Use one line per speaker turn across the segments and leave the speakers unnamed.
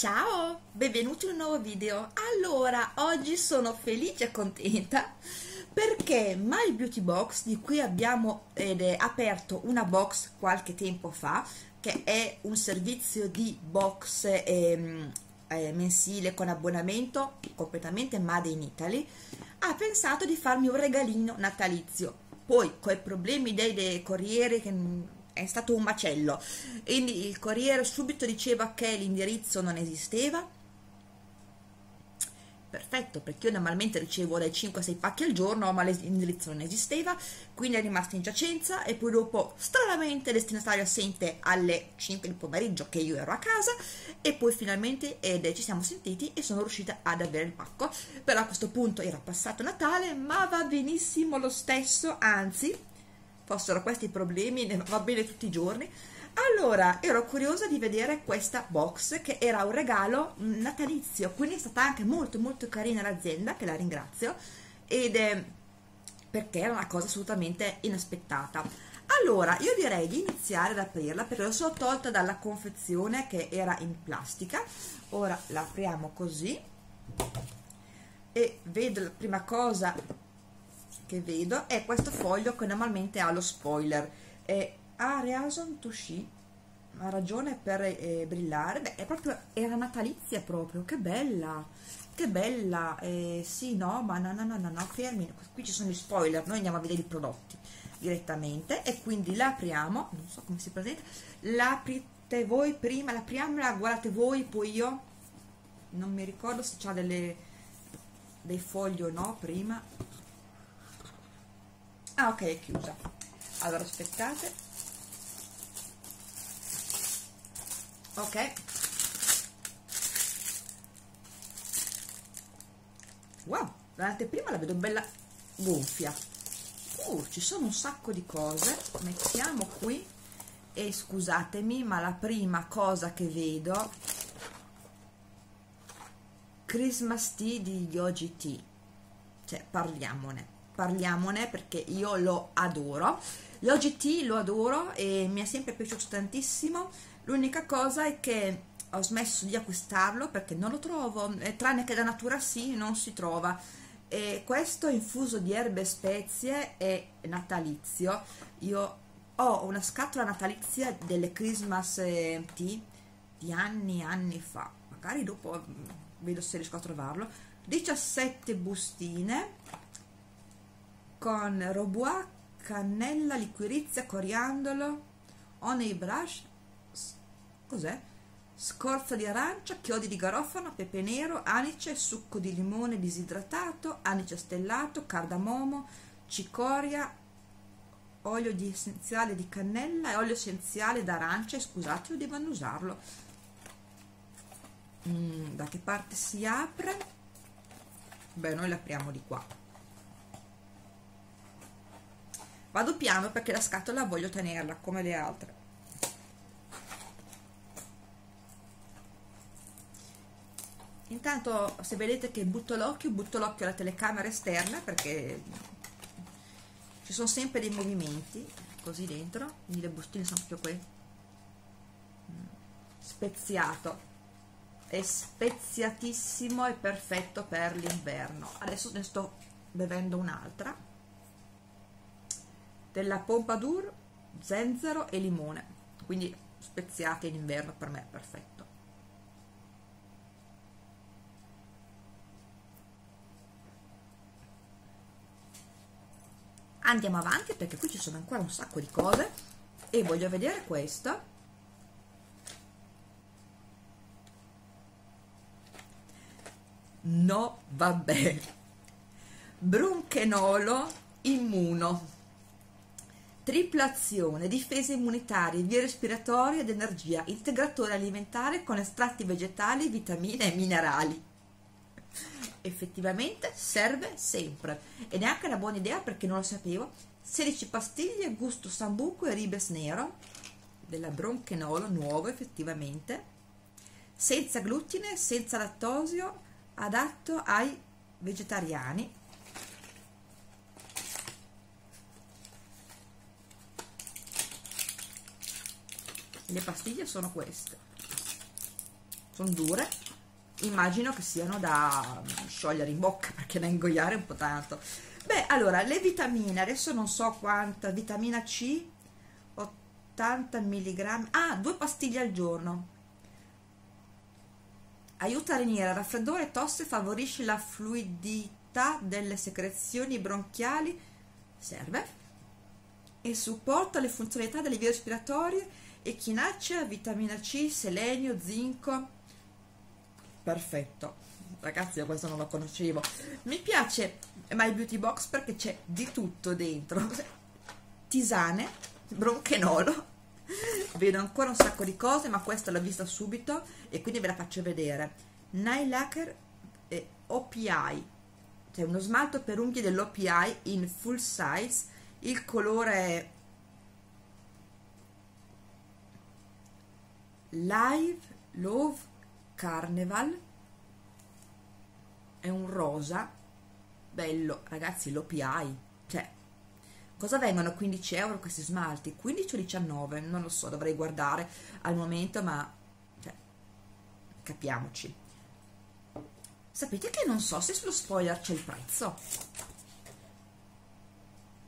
Ciao, benvenuti in un nuovo video. Allora, oggi sono felice e contenta perché My Beauty Box, di cui abbiamo eh, aperto una box qualche tempo fa, che è un servizio di box eh, eh, mensile con abbonamento completamente made in Italy, ha pensato di farmi un regalino natalizio. Poi, con i problemi dei, dei corrieri che è stato un macello. Quindi il Corriere subito diceva che l'indirizzo non esisteva. Perfetto, perché io normalmente ricevo dai 5 a 6 pacchi al giorno, ma l'indirizzo non esisteva, quindi è rimasto in giacenza e poi dopo stranamente destinatario assente alle 5 del pomeriggio che io ero a casa e poi finalmente ed, ci siamo sentiti e sono riuscita ad avere il pacco. Però a questo punto era passato Natale, ma va benissimo lo stesso, anzi fossero questi problemi, va bene tutti i giorni. Allora, ero curiosa di vedere questa box che era un regalo natalizio, quindi è stata anche molto molto carina l'azienda, che la ringrazio, ed è perché era una cosa assolutamente inaspettata. Allora, io direi di iniziare ad aprirla perché l'ho solo tolta dalla confezione che era in plastica. Ora la apriamo così e vedo la prima cosa che vedo è questo foglio che normalmente ha lo spoiler. È a reason to she ha ragione per eh, brillare. Beh è proprio era natalizia proprio che bella che bella. Eh, sì no ma no no no no, fermi. Qui ci sono gli spoiler noi andiamo a vedere i prodotti direttamente. E quindi la apriamo non so come si presenta. La aprite voi prima l'apriamola guardate voi poi io. Non mi ricordo se c'ha delle dei fogli o no prima ah ok è chiusa. Allora aspettate. Ok. Wow l'anteprima la vedo bella gonfia. Uh, ci sono un sacco di cose. Mettiamo qui. E scusatemi ma la prima cosa che vedo Christmas Tea di Yogi Tea. Cioè parliamone parliamone perché io lo adoro. l'OGT lo adoro e mi è sempre piaciuto tantissimo. L'unica cosa è che ho smesso di acquistarlo perché non lo trovo eh, tranne che da natura sì non si trova. E questo infuso di erbe e spezie è natalizio. Io ho una scatola natalizia delle Christmas eh, tea di anni e anni fa. Magari dopo mm, vedo se riesco a trovarlo. 17 bustine con robois, cannella, liquirizia, coriandolo, honey brush, cos'è? Scorza di arancia, chiodi di garofano, pepe nero, anice, succo di limone disidratato, anice stellato, cardamomo, cicoria, olio di essenziale di cannella e olio essenziale d'arancia, scusate, io devo annusarlo. Mm, da che parte si apre? Beh, noi l'apriamo di qua. Vado piano perché la scatola voglio tenerla come le altre. Intanto se vedete che butto l'occhio butto l'occhio alla telecamera esterna perché ci sono sempre dei movimenti così dentro quindi le bustine sono proprio qui speziato. È speziatissimo e perfetto per l'inverno. Adesso ne sto bevendo un'altra della Pompadour, zenzero e limone, quindi speziati in inverno per me è perfetto. Andiamo avanti perché qui ci sono ancora un sacco di cose e voglio vedere questo. No, vabbè. Brunchenolo immuno tripla azione, difesa immunitaria, vie respiratorie ed energia, integratore alimentare con estratti vegetali, vitamine e minerali. Effettivamente serve sempre ed è anche una buona idea perché non lo sapevo. 16 pastiglie gusto sambuco e ribes nero della bronchenolo nuovo effettivamente senza glutine, senza lattosio, adatto ai vegetariani le pastiglie sono queste. Sono dure. Immagino che siano da sciogliere in bocca perché da ingoiare un po' tanto. Beh allora le vitamine adesso non so quanta vitamina C 80 mg ah due pastiglie al giorno. Aiuta a lenire raffreddore tosse favorisce la fluidità delle secrezioni bronchiali serve e supporta le funzionalità delle vie respiratorie echinacea, vitamina C, selenio, zinco. Perfetto. Ragazzi io questo non lo conoscevo. Mi piace My Beauty Box perché c'è di tutto dentro. Tisane, bronchenolo vedo ancora un sacco di cose ma questa l'ho vista subito e quindi ve la faccio vedere. Nail Lacquer e OPI cioè uno smalto per unghie dell'OPI in full size. Il colore Live Love Carnival. È un rosa bello ragazzi l'OPI cioè cosa vengono 15 euro questi smalti? 15 o 19 non lo so dovrei guardare al momento ma cioè, capiamoci. Sapete che non so se sullo spoiler c'è il prezzo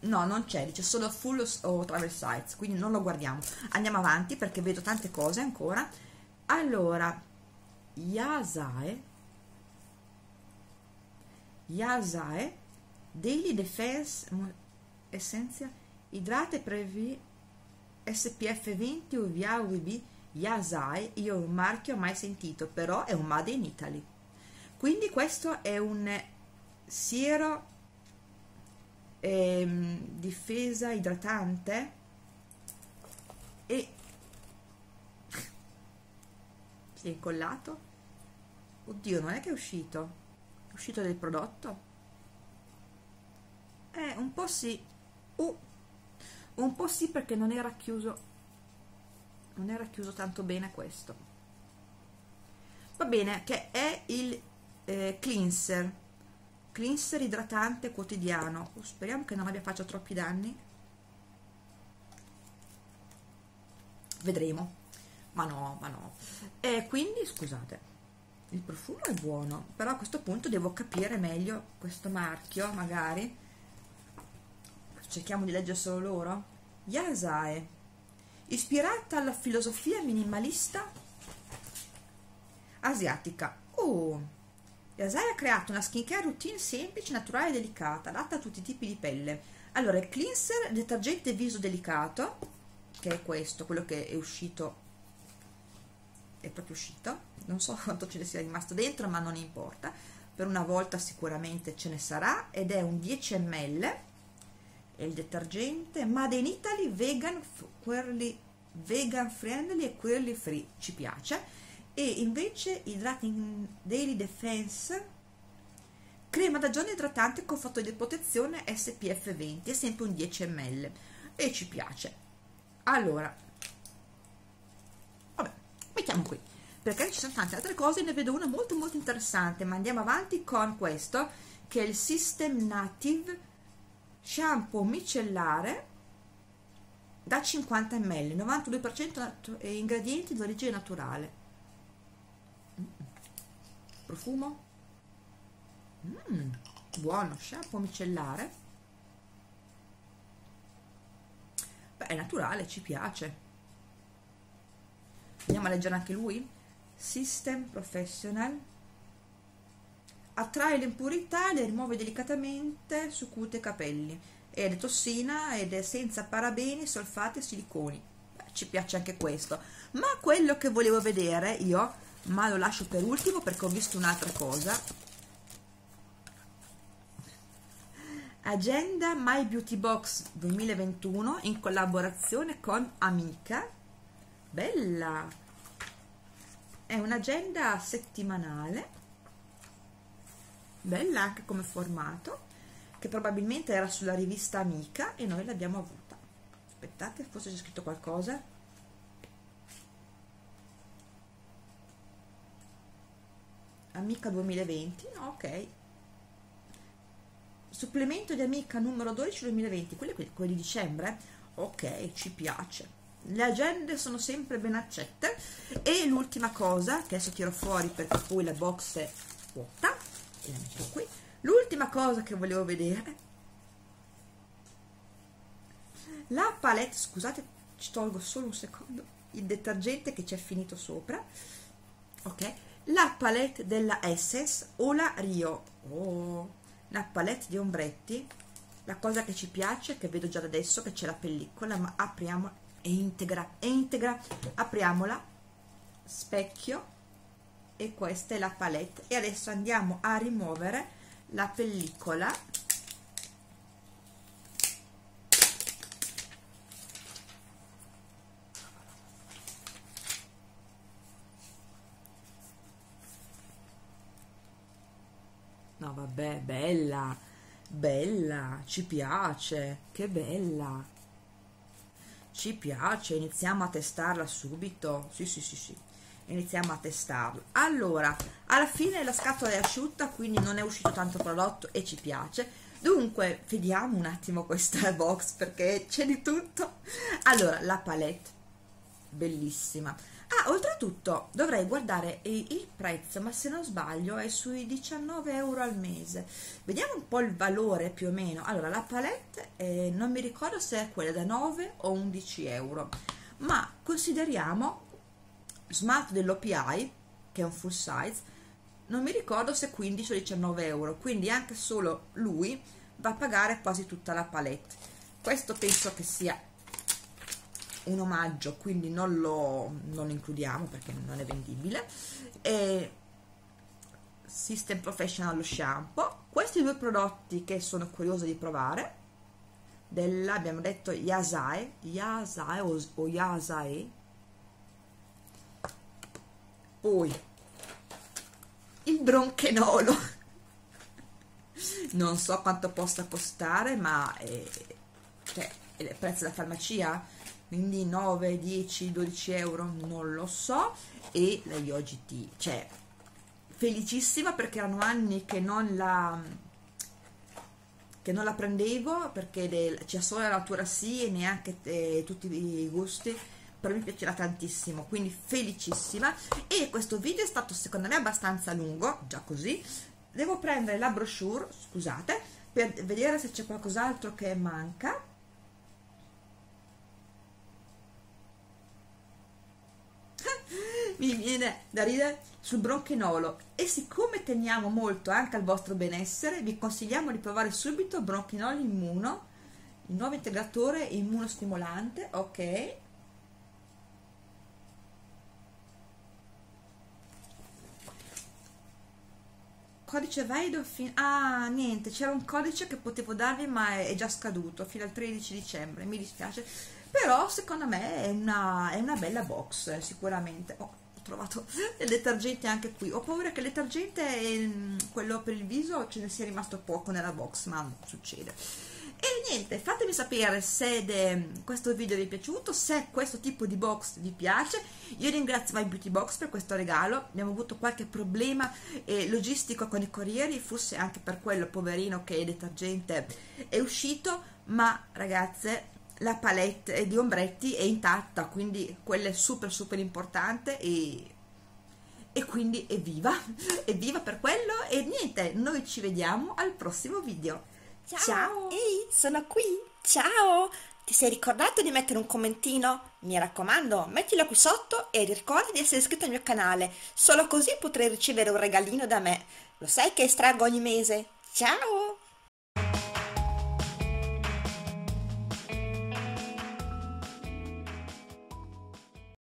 no non c'è dice solo full o travel sites quindi non lo guardiamo. Andiamo avanti perché vedo tante cose ancora. Allora Yasae Yasae Daily Defense Essenza Idrate Previ SPF 20 UVA UVB Yasae io un marchio mai sentito però è un made in Italy. Quindi questo è un siero ehm, difesa idratante e si è incollato. Oddio non è che è uscito. È uscito del prodotto. Eh un po' sì. Uh, un po' sì perché non era chiuso. Non era chiuso tanto bene questo. Va bene che è il eh, cleanser cleanser idratante quotidiano. Speriamo che non abbia fatto troppi danni. Vedremo. Ma no ma no. E quindi scusate il profumo è buono però a questo punto devo capire meglio questo marchio magari. Cerchiamo di leggere solo loro. Yasae ispirata alla filosofia minimalista asiatica. Oh Yasai ha creato una skincare routine semplice, naturale e delicata, adatta a tutti i tipi di pelle. Allora, il cleanser detergente viso delicato, che è questo, quello che è uscito, è proprio uscito, non so quanto ce ne sia rimasto dentro, ma non importa, per una volta sicuramente ce ne sarà, ed è un 10 ml, è il detergente Made in Italy vegan, quelli vegan friendly e quelli free, ci piace, e invece Hydrating Daily Defense crema da giorno idratante con fattore di protezione SPF 20 è sempre un 10 ml e ci piace. Allora vabbè mettiamo qui. Perché ci sono tante altre cose ne vedo una molto molto interessante ma andiamo avanti con questo che è il System Native shampoo micellare da 50 ml 92% ingredienti di origine naturale profumo. Mm, buono shampoo micellare. Beh è naturale ci piace. Andiamo a leggere anche lui. System professional. Attrae le impurità e le rimuove delicatamente su cute capelli. È detossina ed è senza parabeni, solfati e siliconi. Beh, ci piace anche questo. Ma quello che volevo vedere io ma lo lascio per ultimo perché ho visto un'altra cosa. Agenda My Beauty Box 2021 in collaborazione con Amica. Bella! È un'agenda settimanale. Bella anche come formato che probabilmente era sulla rivista Amica e noi l'abbiamo avuta. Aspettate forse c'è scritto qualcosa Amica 2020, no, ok. Supplemento di Amica numero 12 2020, quelli, quelli, quelli di dicembre? Ok, ci piace. le agende sono sempre ben accette e l'ultima cosa che adesso tiro fuori perché poi la box è vuota e la metto qui l'ultima cosa che volevo vedere la palette scusate ci tolgo solo un secondo il detergente che c'è finito sopra ok la palette della Essence o la Rio. Oh, la palette di ombretti. La cosa che ci piace che vedo già da adesso che c'è la pellicola ma apriamo è integra è integra. Apriamola. Specchio. E questa è la palette. E adesso andiamo a rimuovere la pellicola no vabbè bella bella ci piace che bella. Ci piace iniziamo a testarla subito. Sì sì sì sì. Iniziamo a testarlo allora alla fine la scatola è asciutta quindi non è uscito tanto prodotto e ci piace. Dunque vediamo un attimo questa box perché c'è di tutto. Allora la palette. Bellissima ah oltretutto dovrei guardare il prezzo ma se non sbaglio è sui 19 euro al mese. Vediamo un po' il valore più o meno. Allora la palette eh, non mi ricordo se è quella da 9 o 11 euro ma consideriamo smart dell'OPI che è un full size non mi ricordo se 15 o 19 euro quindi anche solo lui va a pagare quasi tutta la palette. Questo penso che sia un omaggio quindi non lo, non lo includiamo perché non è vendibile. E System Professional lo shampoo. Questi due prodotti che sono curiosa di provare della abbiamo detto Yasae Yasae o, o Yasae poi il bronchenolo non so quanto possa costare ma è, cioè, è il prezzo della farmacia quindi 9, 10, 12 euro non lo so. E la Yogi Tea cioè felicissima perché erano anni che non la che non la prendevo perché c'è solo la natura sì e neanche eh, tutti i gusti. Però mi piacerà tantissimo quindi felicissima. E questo video è stato secondo me abbastanza lungo già così. Devo prendere la brochure scusate per vedere se c'è qualcos'altro che manca mi viene da ridere sul bronchinolo e siccome teniamo molto anche al vostro benessere vi consigliamo di provare subito bronchinolo immuno il nuovo integratore immunostimolante ok? Codice valido fino ah niente c'era un codice che potevo darvi ma è, è, già scaduto fino al 13 dicembre mi dispiace. Però secondo me è una, è una bella box sicuramente. Oh, trovato il detergente anche qui. Ho paura che il detergente quello per il viso ce ne sia rimasto poco nella box ma succede. E niente fatemi sapere se de, questo video vi è piaciuto se questo tipo di box vi piace. Io ringrazio My Beauty Box per questo regalo. Abbiamo avuto qualche problema eh, logistico con i corrieri forse anche per quello poverino che il detergente è uscito. Ma ragazze la palette di ombretti è intatta quindi quella è super super importante e e quindi evviva, evviva per quello e niente, noi ci vediamo al prossimo video.
Ciao. Ciao. Ehi, sono qui. Ciao. Ti sei ricordato di mettere un commentino? Mi raccomando, mettilo qui sotto e ricorda di essere iscritto al mio canale. Solo così potrai ricevere un regalino da me. Lo sai che estraggo ogni mese. Ciao!